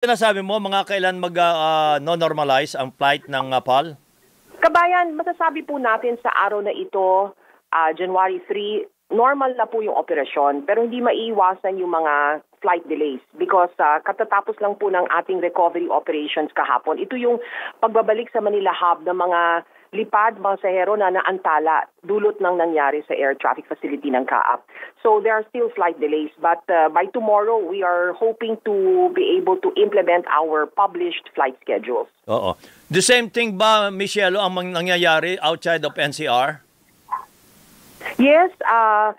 Sinasabi mo, mga kailan mag-normalize ang flight ng uh, PAL? Kabayan, masasabi po natin sa araw na ito, ah, January 3, normal na po yung operasyon pero hindi maiiwasan yung mga flight delays because ah, katatapos lang po ng ating recovery operations kahapon. Ito yung pagbabalik sa Manila Hub ng mga lipad, mga sahero na naantala dulot ng nangyari sa air traffic facility ng CAAP. So there are still flight delays but uh, by tomorrow we are hoping to be able to implement our published flight schedules. Oo. The same thing ba, Michelle, ang nangyayari outside of NCR? Yes, uh,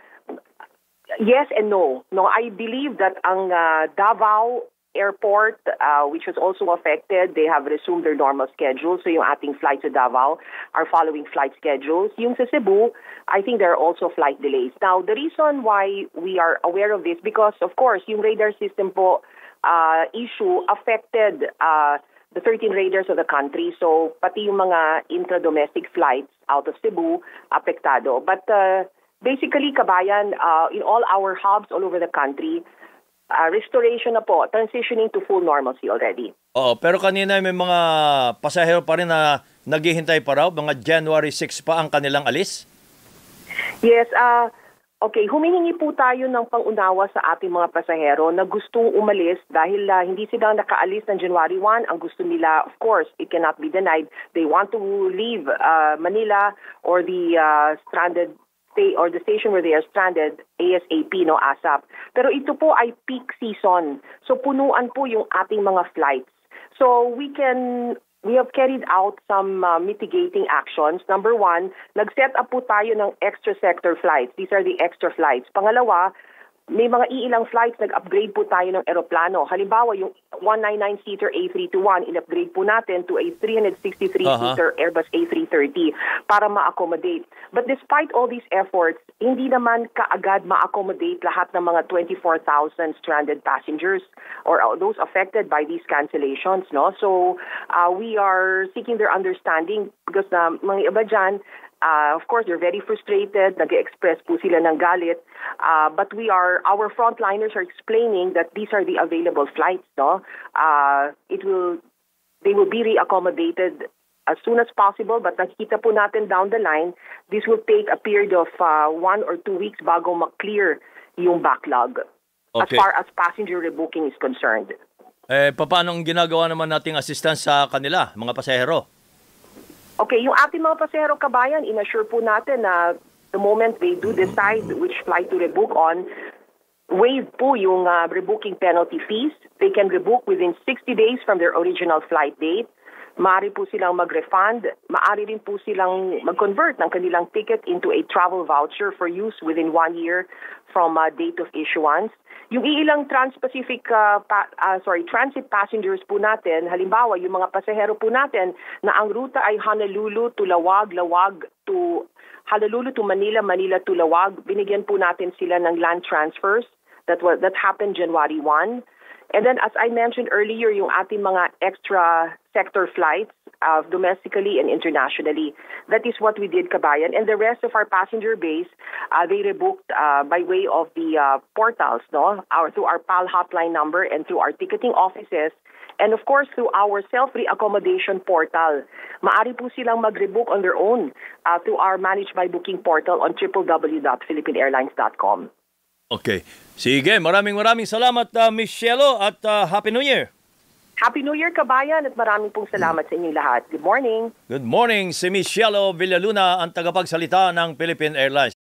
yes and no. No, I believe that ang uh, Davao Airport, uh, which was also affected, they have resumed their normal schedule. So yung ating flights to Davao are following flight schedules. Yung sa Cebu, I think there are also flight delays. Now, the reason why we are aware of this, because of course, yung radar system po uh, issue affected uh, the 13 raiders of the country. So pati yung mga intra-domestic flights out of Cebu, apektado. But uh, basically, kabayan, uh, in all our hubs all over the country, uh, restoration na po, transitioning to full normalcy already. Oo, pero kanina may mga pasahero pa rin na naghihintay pa raw, mga January 6 pa ang kanilang alis? Yes, uh, okay, humihingi po tayo ng pangunawa sa ating mga pasahero na gustong umalis dahil uh, hindi sila nakaalis ng January 1. Ang gusto nila, of course, it cannot be denied. They want to leave uh, Manila or the uh, stranded stay or the station where they are stranded, ASAP, no, ASAP. Pero ito po ay peak season. So punuan po yung ating mga flights. So we can we have carried out some uh, mitigating actions. Number one, nag-set up po tayo ng extra sector flights. These are the extra flights. Pangalawa, may mga iilang flights nag-upgrade po tayo ng eroplano. Halimbawa, yung 199-seater A321, in-upgrade po natin to a 363-seater Airbus A330 para ma-accommodate. But despite all these efforts, hindi naman kaagad ma-accommodate lahat ng mga 24,000 stranded passengers or those affected by these cancellations. No? So uh, we are seeking their understanding because uh, mga iba dyan, Uh, of course, they're very frustrated. Nag-express po sila ng galit. Uh, but we are, our frontliners are explaining that these are the available flights. No, uh, it will, they will be reaccommodated as soon as possible. But nakikita po natin down the line, this will take a period of uh, one or two weeks bago ma-clear yung backlog. Okay. As far as passenger rebooking is concerned. Eh, paano ang ginagawa naman nating assistance sa kanila, mga pasahero? Okay, yung ating mga pasahero kabayan, inassure po natin na the moment they do decide which flight to rebook on, waive po yung uh, rebooking penalty fees. They can rebook within 60 days from their original flight date. Maaari po silang mag-refund. Maaari rin po silang mag-convert ng kanilang ticket into a travel voucher for use within one year from uh, date of issuance. Yung iilang trans-Pacific, uh, pa, uh, sorry, transit passengers po natin, halimbawa yung mga pasahero po natin na ang ruta ay Honolulu to Lawag, Lawag to Honolulu to Manila, Manila to Lawag, binigyan po natin sila ng land transfers that was that happened January 1. And then as I mentioned earlier, yung ating mga extra sector flights uh, domestically and internationally. That is what we did, Kabayan. And the rest of our passenger base, uh, they rebooked uh, by way of the uh, portals, no? Our, through our PAL hotline number and through our ticketing offices. And of course, through our self-reaccommodation portal. Maari po silang mag-rebook on their own uh, through our Managed by Booking portal on www.philippinairlines.com. Okay. Sige, maraming maraming salamat, uh, Miss Shelo, at uh, Happy New Year. Happy New Year, Kabayan, at maraming pong salamat sa inyong lahat. Good morning. Good morning, si Miss Shelo Villaluna, ang tagapagsalita ng Philippine Airlines.